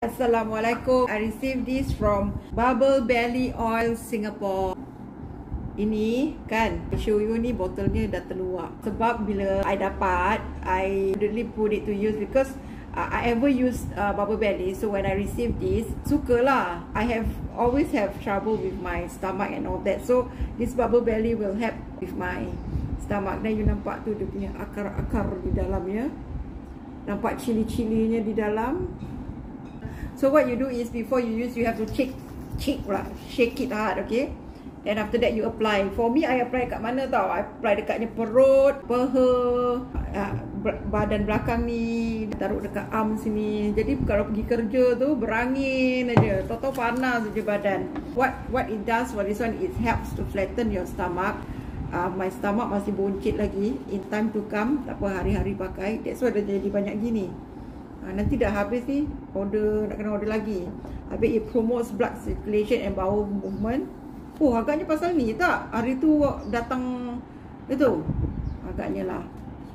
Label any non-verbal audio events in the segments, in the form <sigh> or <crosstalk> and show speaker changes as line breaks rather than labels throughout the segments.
Assalamualaikum. I received this from Bubble Belly Oil Singapore. Ini kan, show you ni botolnya dah terluak. Sebab bila I dapat, I really put it to use because uh, I ever use uh, Bubble Belly. So when I receive this, suka lah. I have always have trouble with my stomach and all that. So this Bubble Belly will help with my stomach. Dan you nampak tu dia punya akar-akar di dalamnya. Nampak cili-cilinya di dalam. So what you do is before you use, you have to shake, shake lah, shake it hard, okay? Then after that you apply. For me, I apply kat mana tau? I apply dekatnya perut, peha, uh, badan belakang ni, taruh dekat arm sini. Jadi kalau pergi kerja tu berangin aja, tahu-tahu panas saja badan. What what it does for this one, it helps to flatten your stomach. Uh, my stomach masih buncit lagi. In time to come, tak apa hari-hari pakai. That's why dia jadi banyak gini. Ha, nanti dah habis ni order nak kena order lagi. Habis it promotes blood circulation and bowel movement. Oh agaknya pasal ni tak? Hari tu datang itu. Agaknya lah.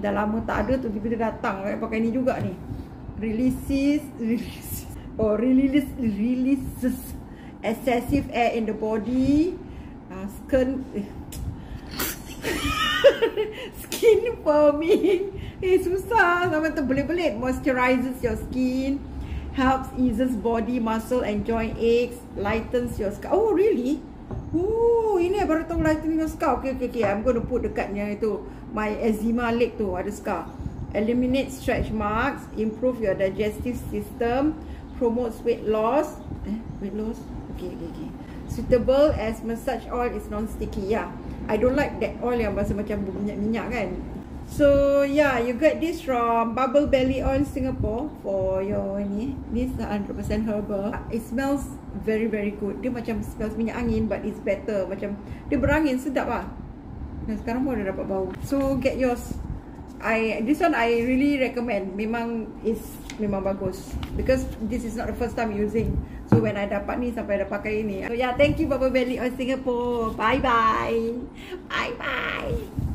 Dah lama tak ada tu tiba-tiba datang pakai ni juga ni. Releases <laughs> releases oh releases releases excessive air in the body. Uh, skin skin firming Eh susah. Sampai terbelit-belit Moisturizes your skin Helps eases body muscle and joint aches Lightens your scalp. Oh really? Oh ini baru tahu lightening your scalp. Okay okay okay. I'm going to put dekatnya itu. My eczema leg tu ada scar. Eliminate stretch marks Improve your digestive system Promotes weight loss. Eh weight loss? Okay okay okay. Suitable as massage oil is non-sticky Yeah I don't like that oil yang rasa macam minyak-minyak kan So yeah, you get this from Bubble Belly Oil Singapore for your ni. This 100% herbal. It smells very very good. Dia macam smells minyak angin but it's better. Macam dia berangin sedap lah. Dan sekarang pun dah dapat bau. So get yours. I this one I really recommend. Memang is memang bagus because this is not the first time using. So when I dapat ni sampai dah pakai ini. So yeah, thank you Bubble Belly Oil Singapore. Bye bye. Bye bye.